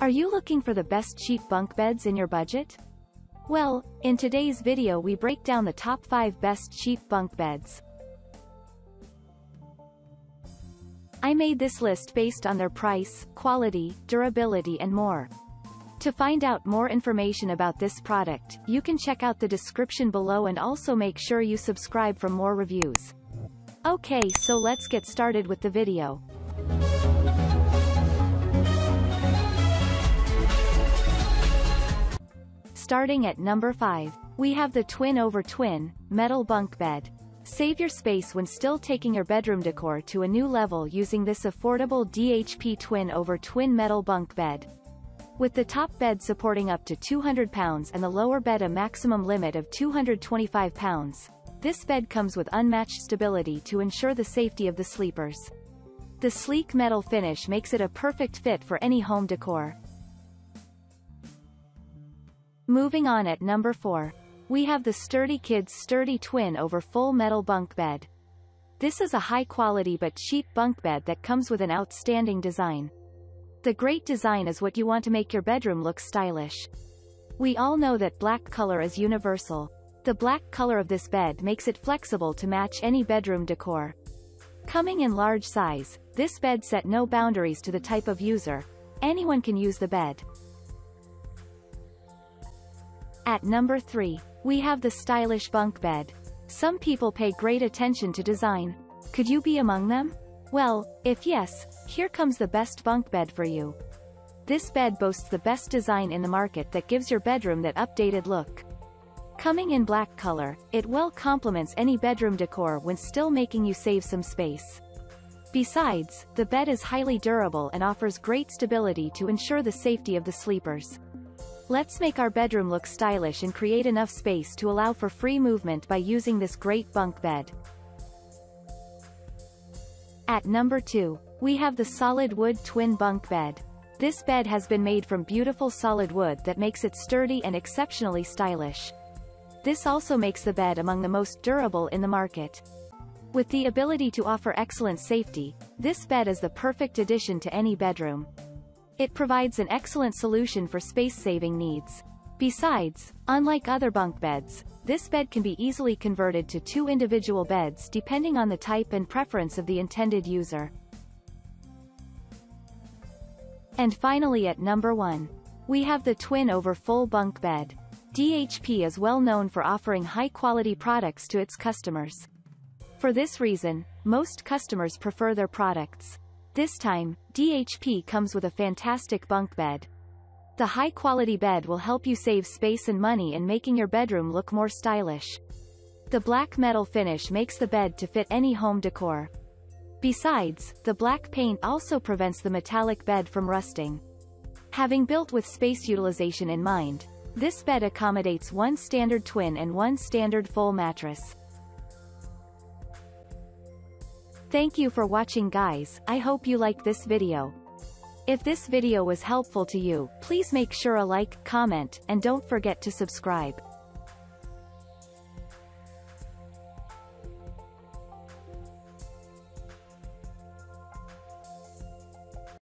Are you looking for the best cheap bunk beds in your budget? Well, in today's video we break down the top 5 best cheap bunk beds. I made this list based on their price, quality, durability and more. To find out more information about this product, you can check out the description below and also make sure you subscribe for more reviews. Okay so let's get started with the video. Starting at number 5, we have the Twin over Twin, metal bunk bed. Save your space when still taking your bedroom decor to a new level using this affordable DHP Twin over Twin metal bunk bed. With the top bed supporting up to 200 pounds and the lower bed a maximum limit of 225 pounds, this bed comes with unmatched stability to ensure the safety of the sleepers. The sleek metal finish makes it a perfect fit for any home decor. Moving on at number 4. We have the Sturdy Kids Sturdy Twin over Full Metal Bunk Bed. This is a high-quality but cheap bunk bed that comes with an outstanding design. The great design is what you want to make your bedroom look stylish. We all know that black color is universal. The black color of this bed makes it flexible to match any bedroom decor. Coming in large size, this bed set no boundaries to the type of user. Anyone can use the bed. At number 3, we have the stylish bunk bed. Some people pay great attention to design. Could you be among them? Well, if yes, here comes the best bunk bed for you. This bed boasts the best design in the market that gives your bedroom that updated look. Coming in black color, it well complements any bedroom decor when still making you save some space. Besides, the bed is highly durable and offers great stability to ensure the safety of the sleepers. Let's make our bedroom look stylish and create enough space to allow for free movement by using this great bunk bed. At number 2, we have the solid wood twin bunk bed. This bed has been made from beautiful solid wood that makes it sturdy and exceptionally stylish. This also makes the bed among the most durable in the market. With the ability to offer excellent safety, this bed is the perfect addition to any bedroom. It provides an excellent solution for space-saving needs. Besides, unlike other bunk beds, this bed can be easily converted to two individual beds depending on the type and preference of the intended user. And finally at number 1. We have the twin over full bunk bed. DHP is well known for offering high-quality products to its customers. For this reason, most customers prefer their products. This time, DHP comes with a fantastic bunk bed. The high-quality bed will help you save space and money in making your bedroom look more stylish. The black metal finish makes the bed to fit any home decor. Besides, the black paint also prevents the metallic bed from rusting. Having built with space utilization in mind, this bed accommodates one standard twin and one standard full mattress. Thank you for watching guys, I hope you like this video. If this video was helpful to you, please make sure a like, comment, and don't forget to subscribe.